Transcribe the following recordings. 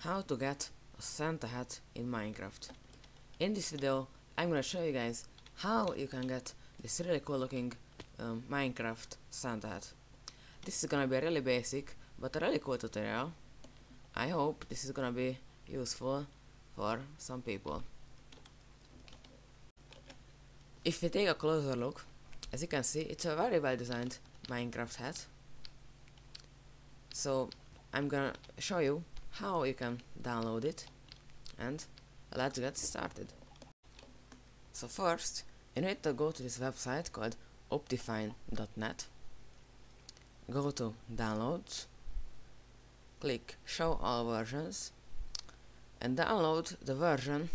how to get a Santa hat in Minecraft. In this video I'm gonna show you guys how you can get this really cool looking um, Minecraft Santa hat. This is gonna be a really basic but a really cool tutorial. I hope this is gonna be useful for some people. If we take a closer look, as you can see it's a very well designed Minecraft hat. So I'm gonna show you how you can download it and let's get started. So first you need to go to this website called optifine.net go to downloads click show all versions and download the version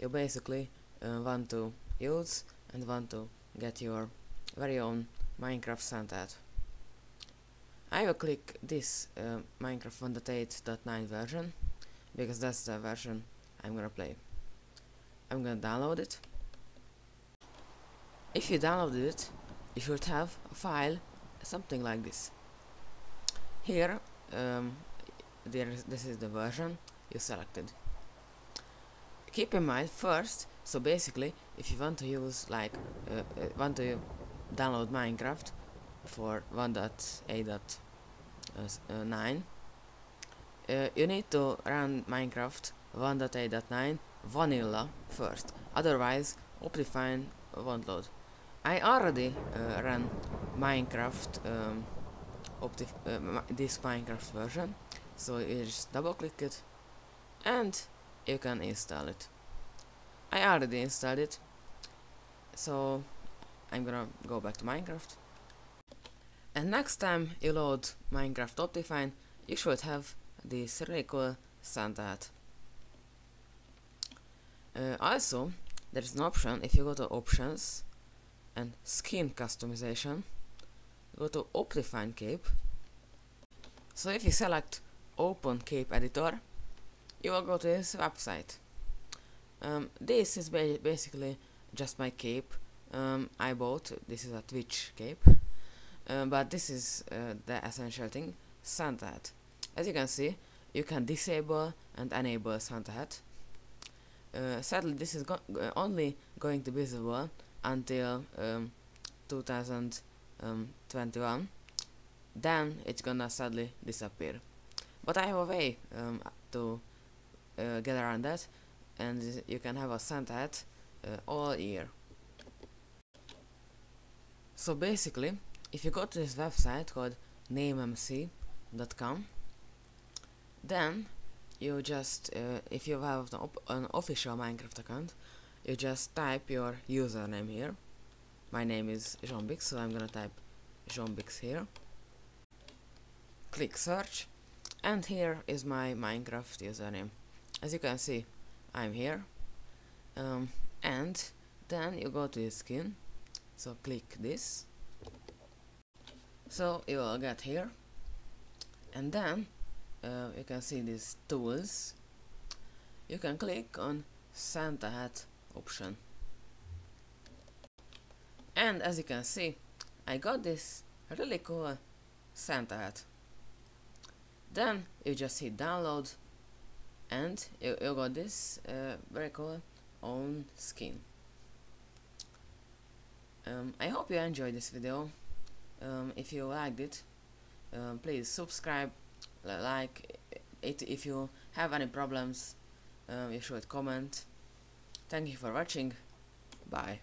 you basically uh, want to use and want to get your very own Minecraft Santa I will click this eh, uh, Minecraft 1.8.9 version because that's the version I'm gonna play. I'm gonna download it. If you downloaded it, you should have a file something like this. Here, um, there is, this is the version you selected. Keep in mind first, so basically, if you want to use like uh, uh, want to download Minecraft for 1.8. Nine. uh, you need to run Minecraft 1.8.9 vanilla first. Otherwise Optifine won't load I already uh, ran Minecraft um, uh, this Minecraft version so you just double click it and you can install it. I already installed it so I'm gonna go back to Minecraft and next time you load Minecraft Optifine, you should have this really standard. Uh, also, there is an option if you go to options and skin customization, go to Optifine Cape. So if you select Open Cape Editor, you will go to this website. Um, this is ba basically just my cape um, I bought. This is a Twitch cape. Uh, but this is uh, the essential thing Santa hat. As you can see you can disable and enable Santa hat. Uh, sadly this is go uh, only going to be visible until um, 2021 um, then it's gonna sadly disappear. But I have a way um, to uh, get around that and you can have a Santa hat uh, all year. So basically if you go to this website called namemc.com then you just uh, if you have an, an, official Minecraft account you just type your username here. My name is Zsombix so I'm gonna type Zsombix here. Click search and here is my Minecraft username. As you can see I'm here. Um, and then you go to the skin so click this so you will get here. And then uh, you can see these tools. You can click on Santa hat option. And as you can see I got this really cool Santa hat. Then you just hit download and you, you got this uh, very cool own skin. Um, I hope you enjoyed this video um, if you liked it um, please subscribe like it. If you have any problems um, you should comment. Thank you for watching. Bye